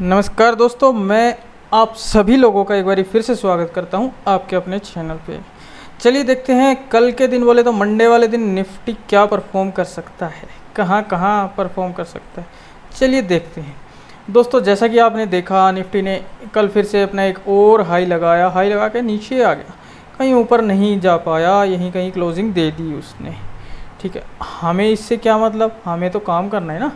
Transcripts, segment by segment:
नमस्कार दोस्तों, मैं आप सभी लोगों का एक बार फिर से स्वागत करता हूँ आपके अपने चैनल पे। चलिए देखते हैं, कल के दिन बोले तो मंडे वाले दिन निफ्टी क्या परफॉर्म कर सकता है? कहाँ कहाँ परफॉर्म कर सकता है? चलिए देखते हैं। दोस्तों, जैसा कि आपने देखा, निफ्टी ने कल फिर से अपना एक और हाई लगाया। हाई लगा के नीचे आ गया। कहीं ऊपर नहीं जा पाया, यहीं कहीं क्लोजिंग दे दी उसने। ठीक है, हमें इससे क्या मतलब? हमें तो काम करना है ना?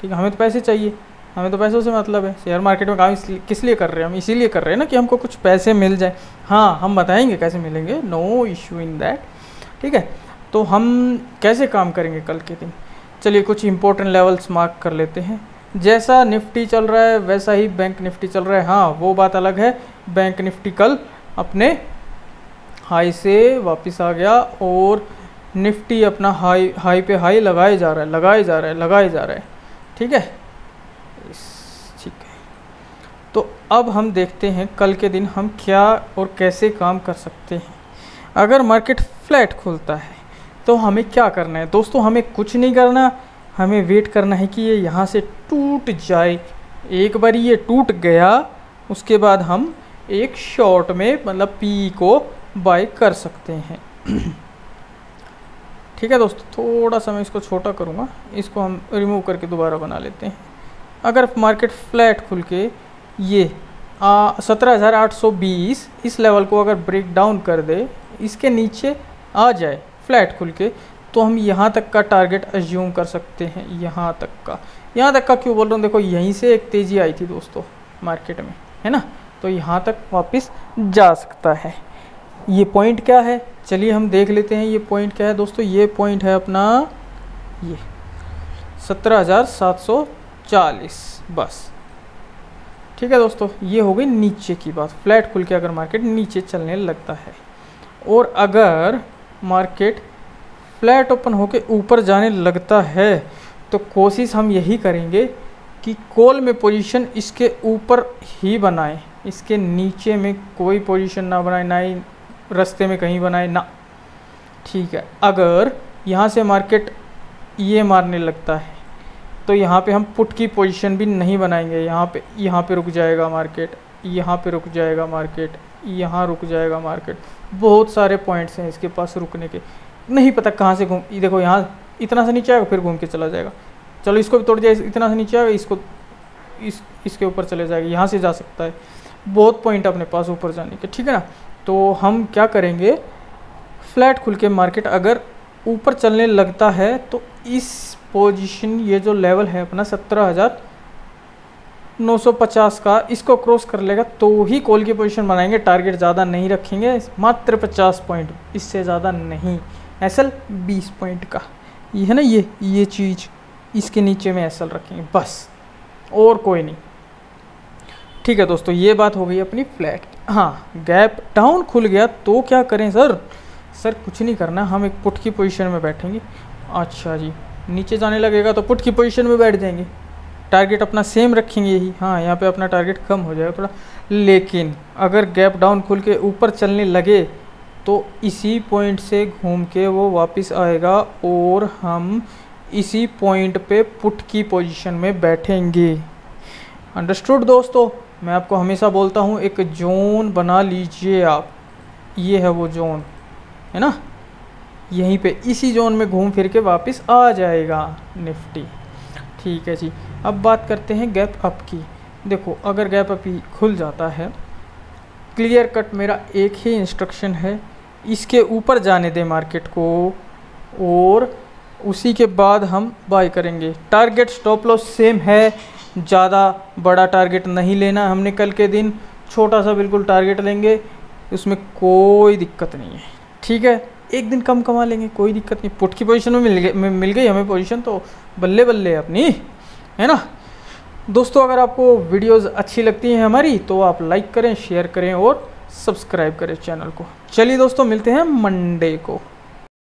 ठीक है, हमें तो पैसे चाहिए। हमें तो पैसों से मतलब है। शेयर मार्केट में काम किस लिए कर रहे हैं? हम इसीलिए कर रहे हैं ना कि हमको कुछ पैसे मिल जाए। हाँ हम बताएँगे कैसे मिलेंगे। नो इशू इन दैट ठीक है? तो हम कैसे काम करेंगे कल के दिन? चलिए कुछ इंपॉर्टेंट लेवल्स मार्क कर लेते हैं। जैसा निफ्टी चल रहा है, वैसा ही बैंक निफ्टी चल रहा है। हाँ वो बात अलग है। बैंक निफ्टी कल अपने हाई से वापस आ गया और निफ्टी अपना हाई हाई पे हाई लगाए जा रहा है, लगाए जा रहा है, लगाए जा रहा है। ठीक है? तो अब हम देखते हैं कल के दिन हम क्या और कैसे काम कर सकते हैं। अगर मार्केट फ्लैट खुलता है तो हमें क्या करना है? दोस्तों, हमें कुछ नहीं करना, हमें वेट करना है कि ये यहाँ से टूट जाए। एक बार ये टूट गया, उसके बाद हम एक शॉर्ट में मतलब पी को बाय कर सकते हैं। ठीक है दोस्तों, थोड़ा सा मैं इसको छोटा करूँगा, इसको हम रिमूव करके दोबारा बना लेते हैं। अगर मार्केट फ्लैट खुल के ये सत्रह हज़ार आठ सौ बीस, इस लेवल को अगर ब्रेक डाउन कर दे, इसके नीचे आ जाए, फ्लैट खुल के तो हम यहाँ तक का टारगेट एज्यूम कर सकते हैं, यहाँ तक का। यहाँ तक का क्यों बोल रहा हूँ? देखो, यहीं से एक तेज़ी आई थी दोस्तों मार्केट में, है ना? तो यहाँ तक वापस जा सकता है। ये पॉइंट क्या है? चलिए हम देख लेते हैं, ये पॉइंट क्या है दोस्तों? ये पॉइंट है अपना, ये, सत्रह हज़ार सात सौ चालीस, बस। ठीक है दोस्तों, ये हो गई नीचे की बात। फ्लैट खुल के अगर मार्केट नीचे चलने लगता है, और अगर मार्केट फ्लैट ओपन होके ऊपर जाने लगता है तो कोशिश हम यही करेंगे कि कॉल में पोजीशन इसके ऊपर ही बनाएँ। इसके नीचे में कोई पोजीशन ना बनाए, ना ही रास्ते में कहीं बनाए, ना। ठीक है, अगर यहाँ से मार्केट ये मारने लगता है तो यहाँ पे हम पुट की पोजीशन भी नहीं बनाएँगे। यहाँ पे यहाँ पे रुक जाएगा मार्केट यहाँ पे रुक जाएगा मार्केट यहाँ रुक जाएगा मार्केट बहुत सारे पॉइंट्स हैं इसके पास रुकने के। नहीं पता कहाँ से घूम देखो यहाँ इतना से नीचे आएगा, फिर घूम के चला जाएगा। चलो इसको भी तोड़ जाए इतना से नीचे आएगा, इसको, इस, इसके ऊपर चले जाएगा, यहाँ से जा सकता है। बहुत पॉइंट अपने पास ऊपर जाने के, ठीक है ना? तो हम क्या करेंगे? फ्लैट खुल के मार्केट अगर ऊपर चलने लगता है तो इस पोजीशन ये जो लेवल है अपना सत्रह हज़ार नौ सौ पचास का, इसको क्रॉस कर लेगा तो ही कॉल की पोजीशन बनाएँगे। टारगेट ज़्यादा नहीं रखेंगे, मात्र पचास पॉइंट इससे ज़्यादा नहीं। एस एल बीस पॉइंट का। ये है ना ये ये चीज़, इसके नीचे में एस एल रखेंगे, बस। और कोई नहीं। ठीक है दोस्तों, ये बात हो गई अपनी फ्लैट हाँ गैप डाउन खुल गया तो क्या करें सर? सर कुछ नहीं करना, हम एक पुट की पोजीशन में बैठेंगे। अच्छा जी। नीचे जाने लगेगा तो पुट की पोजीशन में बैठ जाएँगे। टारगेट अपना सेम रखेंगे ही हाँ यहाँ पे अपना टारगेट कम हो जाएगा थोड़ा। लेकिन अगर गैप डाउन खुल के ऊपर चलने लगे तो इसी पॉइंट से घूम के वो वापस आएगा और हम इसी पॉइंट पे पुट की पोजीशन में बैठेंगे। अंडरस्टूड दोस्तों? मैं आपको हमेशा बोलता हूँ, एक जोन बना लीजिए आप। ये है वो जोन है ना? यहीं पे इसी जोन में घूम फिर के वापस आ जाएगा निफ्टी। ठीक है जी, अब बात करते हैं गैप अप की। देखो, अगर गैप अप ही खुल जाता है, क्लियर कट मेरा एक ही इंस्ट्रक्शन है, इसके ऊपर जाने दें मार्केट को, और उसी के बाद हम बाय करेंगे। टारगेट स्टॉप लॉस सेम है, ज़्यादा बड़ा टारगेट नहीं लेना हमने कल के दिन, छोटा सा बिल्कुल टारगेट लेंगे, उसमें कोई दिक्कत नहीं है। ठीक है? एक दिन कम कमा लेंगे, कोई दिक्कत नहीं। पुट की पोजीशन में मिल गई मिल गई हमें पोजीशन तो बल्ले बल्ले अपनी, है ना? दोस्तों, अगर आपको वीडियोस अच्छी लगती हैं हमारी तो आप लाइक करें शेयर करें और सब्सक्राइब करें चैनल को। चलिए दोस्तों, मिलते हैं मंडे को।